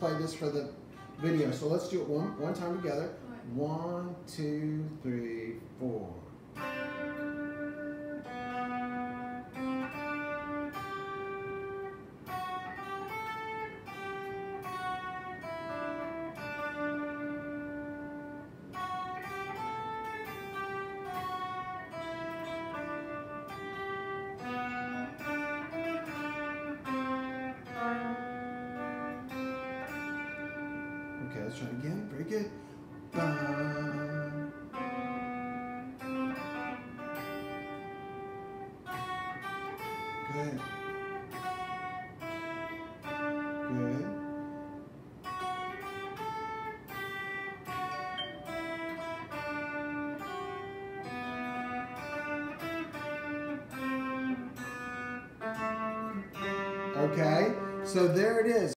play this for the video. So let's do it one, one time together. One, two, three, four. Okay, let's try it again. Very good. Good. Good. Okay, so there it is.